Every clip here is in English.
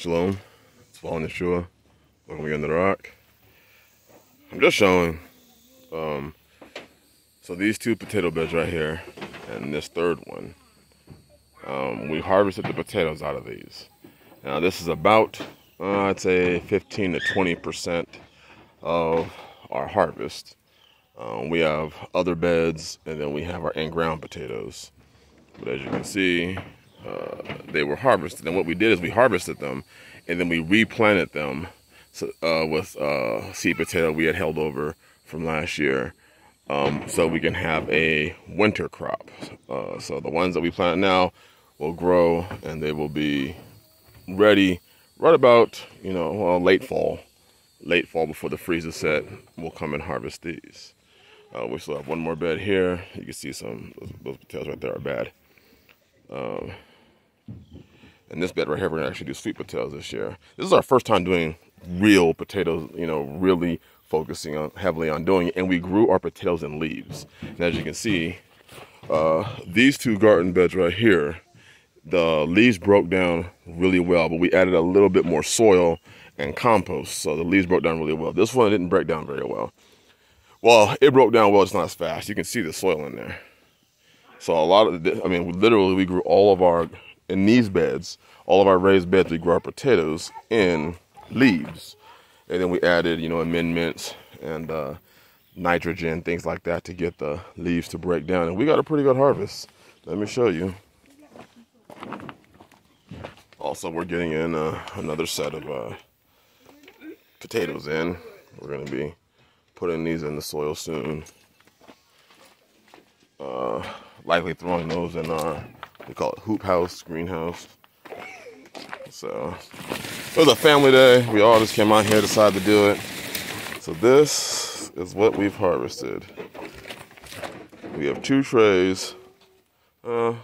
Shalom. It's Follown Yahshua. Welcome again to the rock. I'm just showing. Um, so these two potato beds right here, and this third one, um, we harvested the potatoes out of these. Now this is about, uh, I'd say 15 to 20 percent of our harvest. Um, we have other beds, and then we have our in-ground potatoes. But as you can see, uh, they were harvested. And what we did is we harvested them, and then we replanted them so, uh, with uh, seed potato we had held over from last year, um, so we can have a winter crop. Uh, so the ones that we plant now will grow, and they will be ready right about you know well, late fall, late fall before the freezer set. We'll come and harvest these. Uh, we still have one more bed here. You can see some those, those potatoes right there are bad. Um, and this bed right here, we're gonna actually do sweet potatoes this year. This is our first time doing real potatoes, you know, really focusing on heavily on doing it. And we grew our potatoes in leaves. And as you can see, uh, these two garden beds right here, the leaves broke down really well, but we added a little bit more soil and compost. So the leaves broke down really well. This one didn't break down very well. Well, it broke down well, it's not as fast. You can see the soil in there. So a lot of, the, I mean, literally we grew all of our, in these beds, all of our raised beds, we grow our potatoes in leaves. And then we added, you know, amendments and uh, nitrogen, things like that to get the leaves to break down. And we got a pretty good harvest. Let me show you. Also, we're getting in uh, another set of uh, potatoes in. We're going to be putting these in the soil soon. Uh, likely throwing those in our, we call it hoop house, greenhouse. So it was a family day. We all just came out here, decided to do it. So this is what we've harvested. We have two trays. Uh,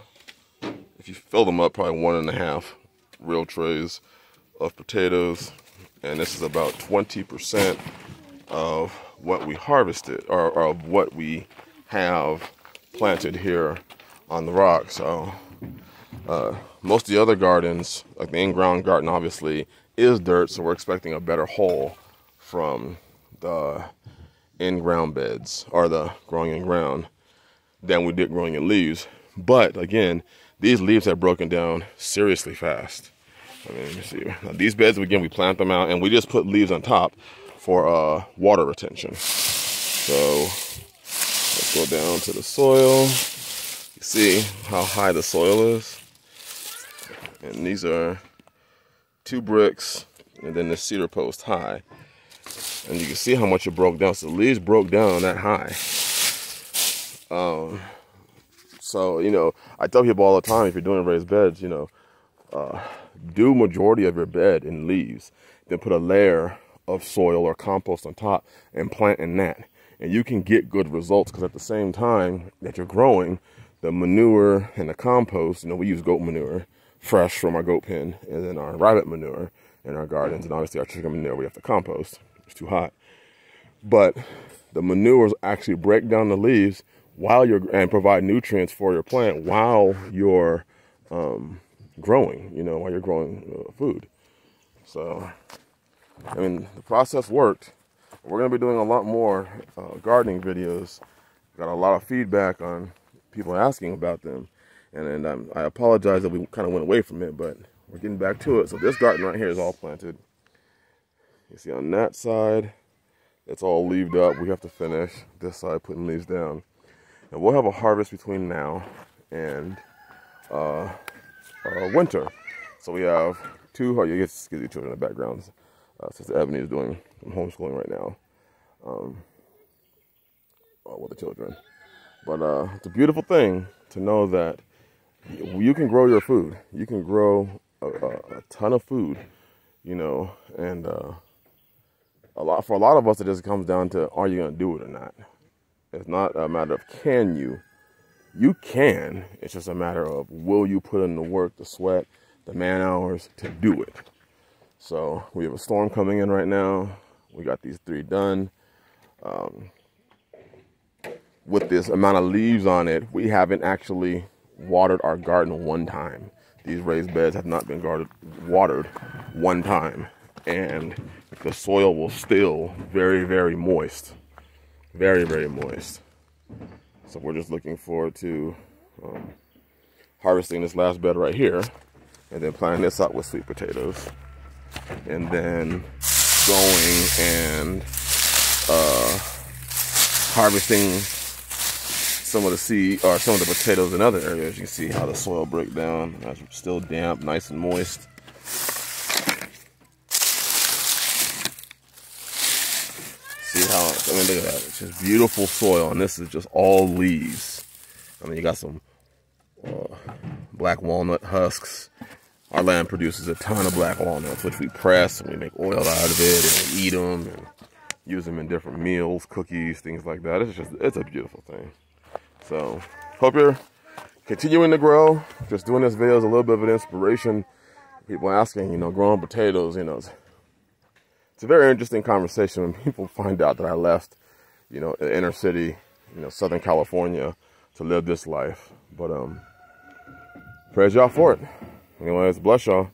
if you fill them up, probably one and a half real trays of potatoes. And this is about 20% of what we harvested or, or of what we have planted here on the rock. So uh, most of the other gardens, like the in-ground garden, obviously is dirt, so we're expecting a better haul from the in-ground beds or the growing in ground than we did growing in leaves. But again, these leaves have broken down seriously fast. I mean, let me see. Now, these beds, again, we plant them out and we just put leaves on top for uh, water retention. So let's go down to the soil. You see how high the soil is? And these are two bricks and then the cedar post high. And you can see how much it broke down. So the leaves broke down that high. Um, so, you know, I tell people all the time, if you're doing raised beds, you know, uh, do majority of your bed in leaves. Then put a layer of soil or compost on top and plant in that. And you can get good results because at the same time that you're growing, the manure and the compost, you know, we use goat manure fresh from our goat pen, and then our rabbit manure in our gardens, and obviously our chicken manure we have to compost. It's too hot. But the manures actually break down the leaves while you're and provide nutrients for your plant while you're um, growing. You know, while you're growing uh, food. So, I mean, the process worked. We're gonna be doing a lot more uh, gardening videos. Got a lot of feedback on people asking about them. And, and um, I apologize that we kind of went away from it, but we're getting back to it. So this garden right here is all planted. You see on that side, it's all leaved up. We have to finish this side putting leaves down. And we'll have a harvest between now and uh, uh, winter. So we have two, you get to children in the background uh, since Ebony is doing homeschooling right now um, uh, with the children. But uh, it's a beautiful thing to know that you can grow your food. You can grow a, a, ton of food, you know, and uh, a lot for a lot of us, it just comes down to are you going to do it or not. It's not a matter of can you. You can. It's just a matter of will you put in the work, the sweat, the man hours to do it. So we have a storm coming in right now. We got these three done. Um, with this amount of leaves on it, we haven't actually watered our garden one time these raised beds have not been guarded, watered one time. And the soil will still very, very moist. Very, very moist. So we're just looking forward to um, harvesting this last bed right here and then planting this out with sweet potatoes. And then going and uh, harvesting some of the seed or some of the potatoes in other areas. You can see how the soil break down. It's still damp, nice and moist. See how, I mean, look at that. It's just beautiful soil, and this is just all leaves. I mean, you got some uh, black walnut husks. Our land produces a ton of black walnuts, which we press and we make oil out of it and we eat them and use them in different meals, cookies, things like that. It's just, it's a beautiful thing. So, hope you're continuing to grow. Just doing this video is a little bit of an inspiration. People asking, you know, growing potatoes, you know, it's, a very interesting conversation when people find out that I left, you know, the inner city, you know, Southern California to live this life. But, um, praise y'all for it. Anyways, bless y'all.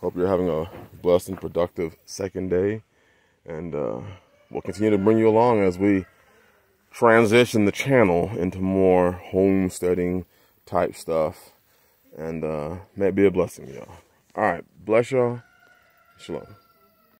Hope you're having a blessed and productive second day. And uh, we'll continue to bring you along as we transition the channel into more homesteading type stuff. And uh, may be a blessing, y'all. All right. Bless y'all. Shalom.